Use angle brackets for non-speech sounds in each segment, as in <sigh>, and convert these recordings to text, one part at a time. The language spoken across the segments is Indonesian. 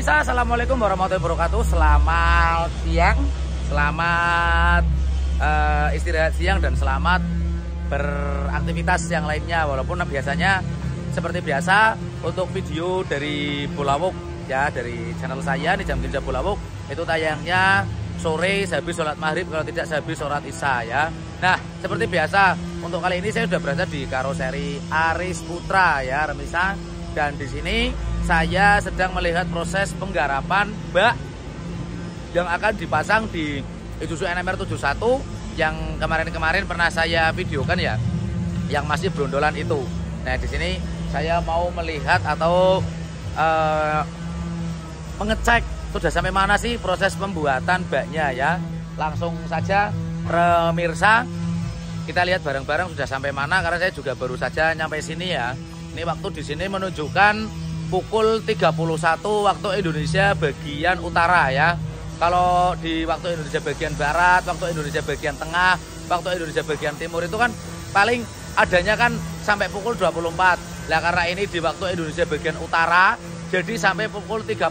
Remisa, Assalamualaikum warahmatullahi wabarakatuh. Selamat siang Selamat uh, istirahat siang dan selamat beraktivitas yang lainnya. Walaupun biasanya seperti biasa Untuk video dari Bulawuk ya Dari channel saya nih Jam Kinja Bulawuk Itu tayangnya sore sehabis sholat maghrib Kalau tidak sehabis sholat isya ya. Nah seperti biasa Untuk kali ini saya sudah berada di karoseri Aris Putra ya Remisa. Dan di sini saya sedang melihat proses penggarapan bak yang akan dipasang di Isuzu NMR 71 yang kemarin-kemarin pernah saya videokan ya yang masih brondolan itu. Nah, di sini saya mau melihat atau uh, mengecek sudah sampai mana sih proses pembuatan baknya ya. Langsung saja pemirsa kita lihat bareng-bareng sudah sampai mana karena saya juga baru saja nyampe sini ya. Ini waktu di sini menunjukkan pukul 31 waktu Indonesia bagian utara ya. Kalau di waktu Indonesia bagian barat, waktu Indonesia bagian tengah, waktu Indonesia bagian timur itu kan paling adanya kan sampai pukul 24. Nah karena ini di waktu Indonesia bagian utara, jadi sampai pukul 31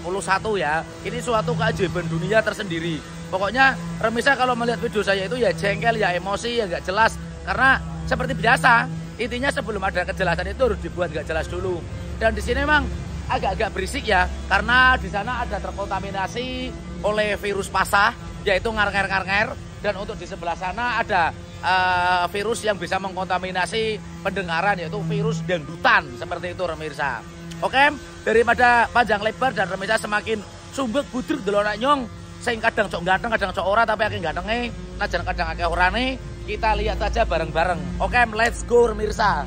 ya. Ini suatu keajaiban dunia tersendiri. Pokoknya Remisa kalau melihat video saya itu ya jengkel, ya emosi, ya nggak jelas. Karena seperti biasa, intinya sebelum ada kejelasan itu harus dibuat nggak jelas dulu. Dan di sini memang agak-agak berisik ya karena di sana ada terkontaminasi oleh virus pasah yaitu ngar-ngar-ngar dan untuk di sebelah sana ada uh, virus yang bisa mengkontaminasi pendengaran yaitu virus dangdutan seperti itu remirsa. Oke, daripada panjang lebar dan remirsa semakin sumbek budur delok nyong sing kadang cok ganteng kadang cok ora tapi akeh gantenge najan kadang akeh orane kita lihat saja bareng-bareng. Oke, let's go remirsa.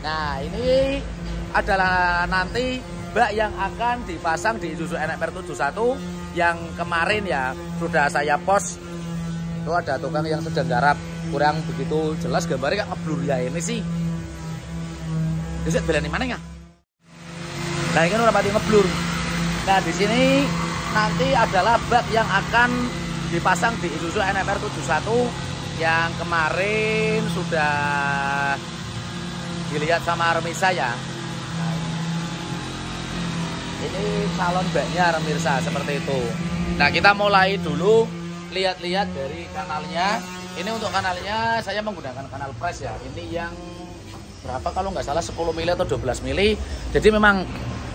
Nah, ini adalah nanti bak yang akan dipasang di Isuzu NMR 71 yang kemarin ya. Sudah saya post. Itu ada tukang yang sedang garap. Kurang begitu jelas gambarnya kayak ngeblur. Ya ini sih. Bisa beli mana ya? Nah ini kan udah pasti ngeblur. Nah di sini nanti adalah bak yang akan dipasang di Isuzu NMR 71 yang kemarin sudah dilihat sama Remisa ya ini calon baknya remirsa seperti itu. Nah kita mulai dulu. Lihat-lihat dari kanalnya. Ini untuk kanalnya saya menggunakan kanal press ya. Ini yang berapa? Kalau nggak salah 10 mili atau 12 mili. Jadi memang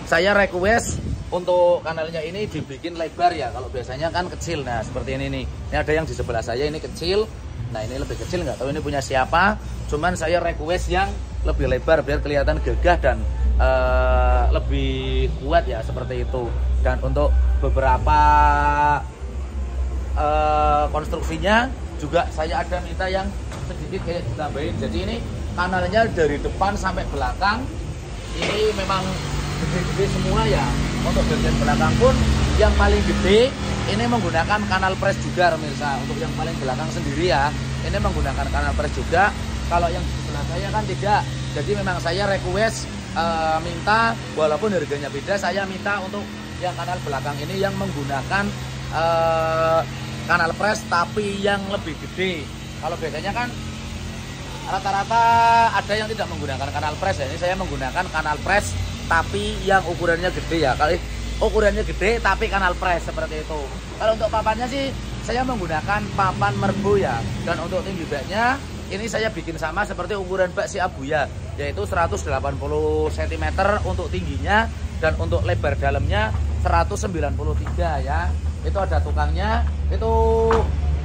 saya request untuk kanalnya ini dibikin lebar ya. Kalau biasanya kan kecil. Nah seperti ini nih. Ini ada yang di sebelah saya ini kecil. Nah ini lebih kecil nggak tahu ini punya siapa. Cuman saya request yang lebih lebar biar kelihatan gagah dan uh, lebih kuat ya seperti itu. Dan untuk beberapa uh, konstruksinya juga saya ada minta yang sedikit kayak ditambahin. Jadi ini kanalnya dari depan sampai belakang. Ini memang gede-gede semua ya. Untuk bagian belakang pun yang paling gede ini menggunakan kanal press juga pemirsa untuk yang paling belakang sendiri ya ini menggunakan kanal press juga. Kalau yang sebelah saya kan tidak. Jadi memang saya request uh, minta walaupun harganya beda saya minta untuk yang kanal belakang ini yang menggunakan uh, kanal press tapi yang lebih gede. Kalau biasanya kan rata-rata ada yang tidak menggunakan kanal press ya. Ini saya menggunakan kanal press tapi yang ukurannya gede ya. Kali ukurannya gede tapi kanal press seperti itu. Kalau untuk papannya sih saya menggunakan papan merbu ya. Dan untuk tinggi baknya ini saya bikin sama seperti ukuran bak si Abuya yaitu 180 cm untuk tingginya dan untuk lebar dalamnya 193 ya. Itu ada tukangnya. Itu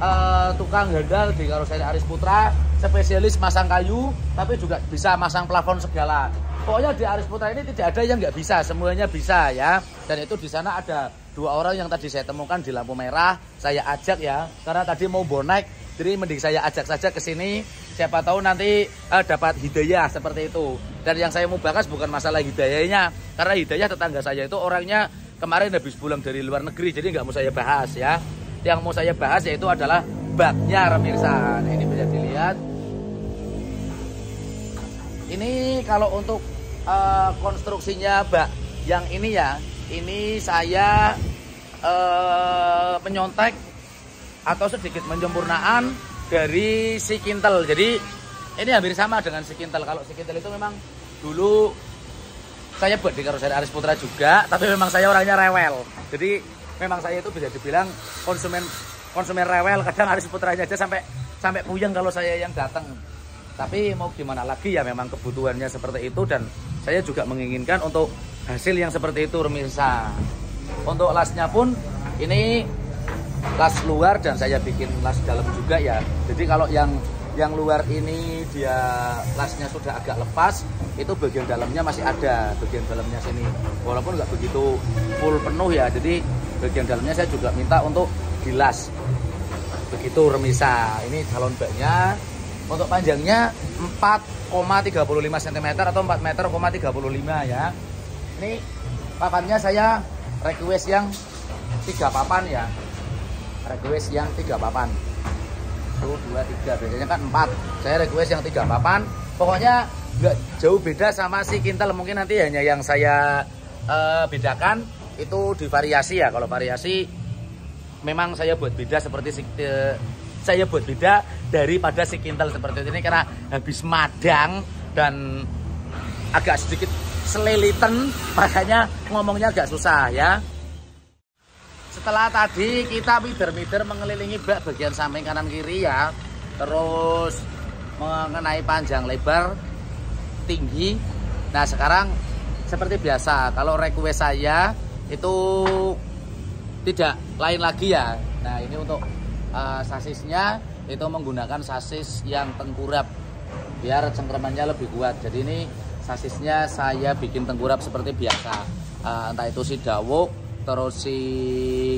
uh, tukang handal di karoseri Aris Putra spesialis masang kayu tapi juga bisa masang plafon segala. Pokoknya di Aris Putra ini tidak ada yang nggak bisa semuanya bisa ya. Dan itu di sana ada dua orang yang tadi saya temukan di lampu merah saya ajak ya. Karena tadi mau bonek jadi mending saya ajak saja ke sini. Siapa tahu nanti uh, dapat hidayah seperti itu. Dan yang saya mau bahas bukan masalah hidayahnya. Karena hidayah tetangga saya itu orangnya kemarin habis pulang dari luar negeri. Jadi nggak mau saya bahas ya. Yang mau saya bahas yaitu adalah baknya remirsa. Nah, ini bisa dilihat. Ini kalau untuk uh, konstruksinya bak yang ini ya. Ini saya uh, menyontek atau sedikit penyempurnaan dari si kintel. Jadi ini hampir sama dengan si kintel. Kalau si kintel itu memang dulu saya buat di karoseri Aris Putra juga tapi memang saya orangnya rewel. Jadi memang saya itu bisa dibilang konsumen konsumen rewel. Kadang Aris Putranya aja sampai sampai puyeng kalau saya yang datang. Tapi mau gimana lagi ya memang kebutuhannya seperti itu. Dan saya juga menginginkan untuk hasil yang seperti itu remisa untuk lasnya pun ini las luar dan saya bikin las dalam juga ya. Jadi kalau yang yang luar ini dia lasnya sudah agak lepas itu bagian dalamnya masih ada bagian dalamnya sini. Walaupun nggak begitu full penuh ya jadi bagian dalamnya saya juga minta untuk dilas. Begitu remisa. Ini calon baknya untuk panjangnya 4,35 cm atau 4 meter 35 ya. Ini papannya saya request yang tiga papan ya request yang tiga papan. Satu dua tiga. Biasanya kan empat. Saya request yang tiga papan. Pokoknya nggak jauh beda sama si kintal mungkin nanti hanya yang saya uh, bedakan itu di variasi ya. Kalau variasi memang saya buat beda seperti si, uh, saya buat beda daripada si kintal seperti ini karena habis madang dan agak sedikit selilitan makanya ngomongnya agak susah ya setelah tadi kita mider-mider mengelilingi bak bagian samping kanan kiri ya. Terus mengenai panjang lebar tinggi. Nah sekarang seperti biasa kalau request saya itu tidak lain lagi ya. Nah ini untuk uh, sasisnya itu menggunakan sasis yang tengkurap biar cengkramannya lebih kuat. Jadi ini sasisnya saya bikin tengkurap seperti biasa. Uh, entah itu si dawuk terus si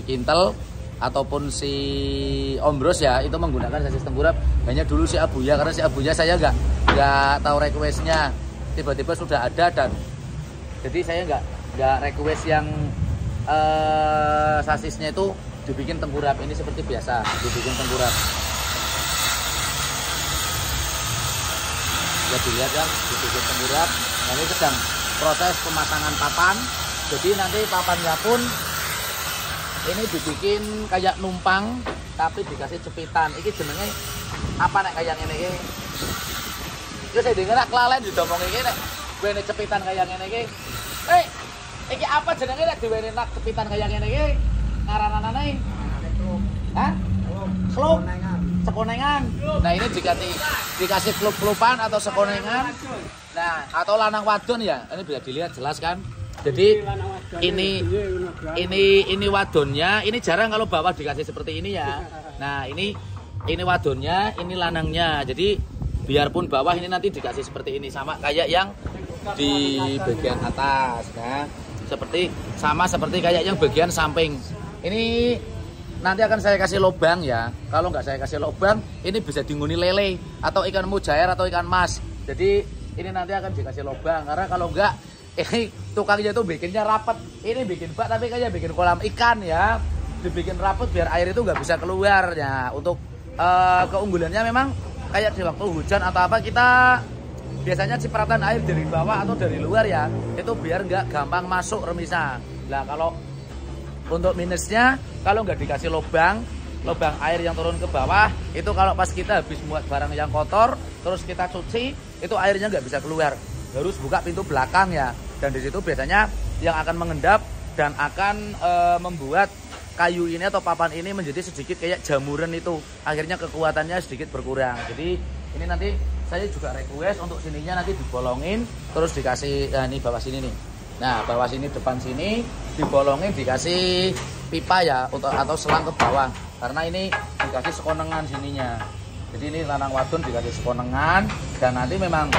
Kintel ataupun si Ombros ya itu menggunakan sasis tengkurap hanya dulu si Abuya karena si Abuya saya nggak nggak tahu requestnya. Tiba-tiba sudah ada dan jadi saya nggak nggak request yang uh, sasisnya itu dibikin tengkurap ini seperti biasa dibikin tengkurap ya dilihat ya dibikin tengkurap nah, ini sedang proses pemasangan papan jadi nanti papannya pun ini dibikin kayak numpang tapi dikasih cepitan. Ini jenenge apa nek kayak ini ini ya saya dengar kelalen didomong ini nek gue cepitan kayak ini ini eh ini apa jenenge nek diweni nak cepitan kayak ini ini ngarananane? Hah? Klub sekonengan. Nah ini jika di, dikasih klub-kluban atau sekonengan, nah atau lanang wadon ya, ini bisa dilihat jelas kan? Jadi ini ini ini wadonnya, ini jarang kalau bawah dikasih seperti ini ya. Nah ini ini wadonnya, ini lanangnya. Jadi biarpun bawah ini nanti dikasih seperti ini sama kayak yang di bagian atas. Nah seperti sama seperti kayak yang bagian samping. Ini nanti akan saya kasih lubang ya. Kalau nggak saya kasih lubang, ini bisa dinguni lele atau ikan mujair atau ikan mas. Jadi ini nanti akan dikasih lubang karena kalau enggak ini tukangnya tuh bikinnya rapet. Ini bikin bak tapi kayaknya bikin kolam ikan ya. Dibikin rapet biar air itu nggak bisa keluar. Ya untuk uh, keunggulannya memang kayak di waktu hujan atau apa kita biasanya cipratan air dari bawah atau dari luar ya itu biar nggak gampang masuk remisa. Lah kalau untuk minusnya kalau nggak dikasih lubang lubang air yang turun ke bawah itu kalau pas kita habis muat barang yang kotor terus kita cuci itu airnya nggak bisa keluar harus buka pintu belakang ya. Dan di situ biasanya yang akan mengendap dan akan e, membuat kayu ini atau papan ini menjadi sedikit kayak jamuran itu. Akhirnya kekuatannya sedikit berkurang. Jadi ini nanti saya juga request untuk sininya nanti dibolongin terus dikasih nah ini bawah sini nih. Nah bawah sini depan sini dibolongin dikasih pipa ya untuk atau selang ke bawah. Karena ini dikasih sekonengan sininya. Jadi ini lanang wadon dikasih sekonengan dan nanti memang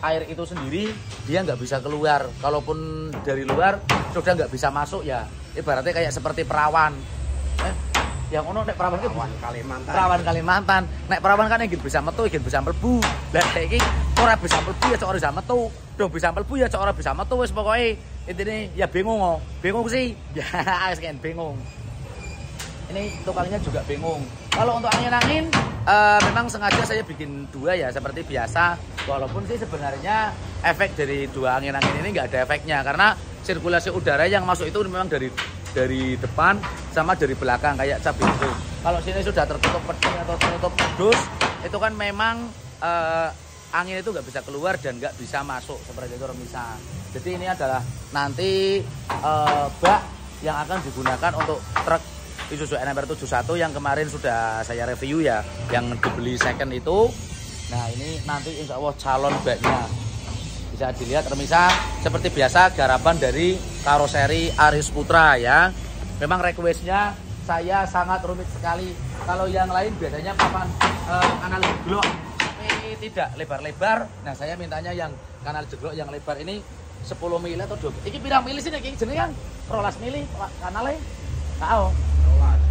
air itu sendiri dia nggak bisa keluar. Kalaupun dari luar sudah nggak bisa masuk ya. Ibaratnya kayak seperti perawan. Eh, yang ono nek perawan itu Kalimantan. Perawan Kalimantan. Nek perawan kan yang bisa metu ingin bisa melbu lah ini orang bisa melbu ya orang bisa metu. Dong bisa melbu ya orang bisa metu wes pokoknya intinya ya bingung oh bingung sih. <laughs> Ya kan bingung. Ini tukangnya juga bingung. Kalau untuk angin-angin uh, memang sengaja saya bikin dua ya seperti biasa walaupun sih sebenarnya efek dari dua angin-angin ini nggak ada efeknya karena sirkulasi udara yang masuk itu memang dari dari depan sama dari belakang kayak cabai itu kalau sini sudah tertutup peti atau tertutup pedus itu kan memang uh, angin itu nggak bisa keluar dan nggak bisa masuk seperti itu remisa. Jadi ini adalah nanti uh, bak yang akan digunakan untuk truk Isuzu NMR 71 yang kemarin sudah saya review ya, yang dibeli second itu. Nah ini nanti insya Allah calon baknya bisa dilihat remisa seperti biasa garapan dari karoseri Aris Putra ya. Memang requestnya saya sangat rumit sekali. Kalau yang lain biasanya papan uh, analog blok tidak lebar-lebar. Nah, saya mintanya yang kanal jeglok yang lebar ini 10 mili atau 20. Ini pirang mili sih iki jenenge kan? Rolas mili kanalnya. Tahu.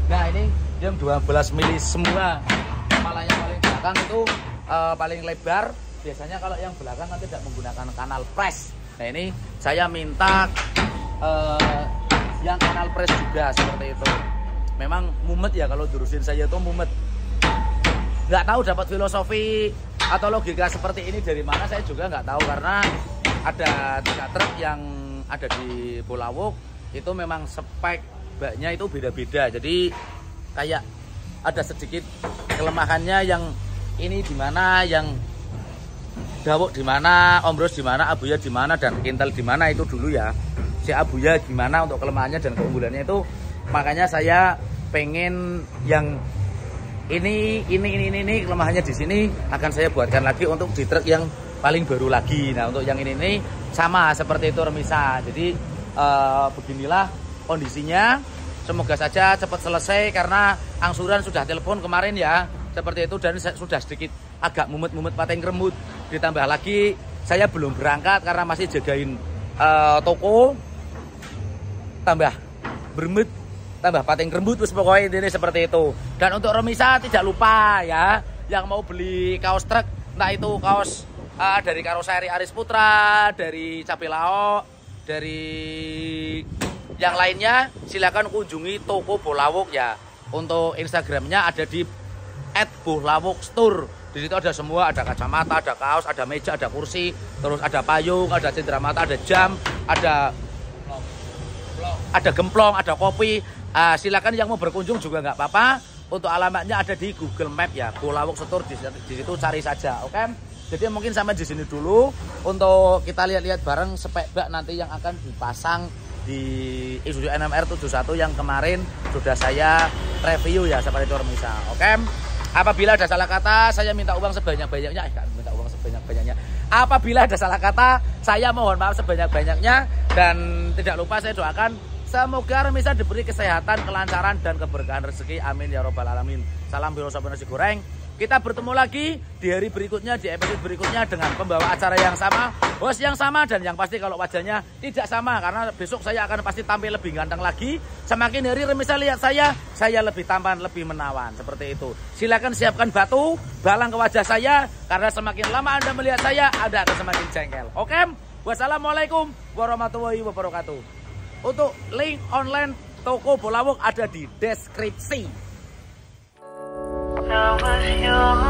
Nah, ini yang 12 mili semua. Malah yang paling belakang itu uh, paling lebar. Biasanya kalau yang belakang kan tidak menggunakan kanal press. Nah, ini saya minta uh, yang kanal press juga seperti itu. Memang mumet ya kalau jurusin saya itu mumet. Nggak tahu dapat filosofi atau logika seperti ini dari mana saya juga nggak tahu karena ada tiga truk yang ada di Bulawuk itu memang spek baknya itu beda-beda jadi kayak ada sedikit kelemahannya yang ini di mana yang dawuk di mana ombros di mana abuya di mana dan kintal di mana itu dulu ya si abuya gimana untuk kelemahannya dan keunggulannya itu makanya saya pengen yang ini ini ini ini, ini kelemahannya di sini akan saya buatkan lagi untuk di truk yang paling baru lagi. Nah untuk yang ini ini sama seperti itu remisa. Jadi uh, beginilah kondisinya. Semoga saja cepat selesai karena angsuran sudah telepon kemarin ya seperti itu dan sudah sedikit agak mumet-mumet pateng rembut. Ditambah lagi saya belum berangkat karena masih jagain uh, toko. Tambah bermut tambah pating rembut terus pokoknya ini seperti itu dan untuk remisa tidak lupa ya yang mau beli kaos truk entah itu kaos uh, dari karoseri Aris Putra dari Capilao dari yang lainnya silakan kunjungi toko Bolawuk ya untuk Instagramnya ada di @bolawuk store di situ ada semua ada kacamata ada kaos ada meja ada kursi terus ada payung ada cendramata ada jam ada ada gemplong ada kopi Uh, silakan yang mau berkunjung juga nggak apa-apa. Untuk alamatnya ada di Google Map ya, Bulawuk Setur di, di situ cari saja, oke? Okay? Jadi mungkin sampai di sini dulu untuk kita lihat-lihat bareng spek bak nanti yang akan dipasang di Isuzu NMR 71 yang kemarin sudah saya review ya seperti itu Remisa. Oke. Okay? Apabila ada salah kata, saya minta uang sebanyak-banyaknya. Eh, minta uang sebanyak-banyaknya. Apabila ada salah kata, saya mohon maaf sebanyak-banyaknya dan tidak lupa saya doakan Semoga Remisa diberi kesehatan, kelancaran, dan keberkahan rezeki. Amin ya robbal alamin. Salam biro nasi goreng. Kita bertemu lagi di hari berikutnya, di episode berikutnya dengan pembawa acara yang sama, bos yang sama, dan yang pasti kalau wajahnya tidak sama. Karena besok saya akan pasti tampil lebih ganteng lagi. Semakin hari Remisa lihat saya, saya lebih tampan, lebih menawan. Seperti itu. Silakan siapkan batu, balang ke wajah saya. Karena semakin lama Anda melihat saya, Anda akan semakin jengkel. Oke? Wassalamualaikum warahmatullahi wabarakatuh. Untuk link online toko Bolawok ada di deskripsi. now with you.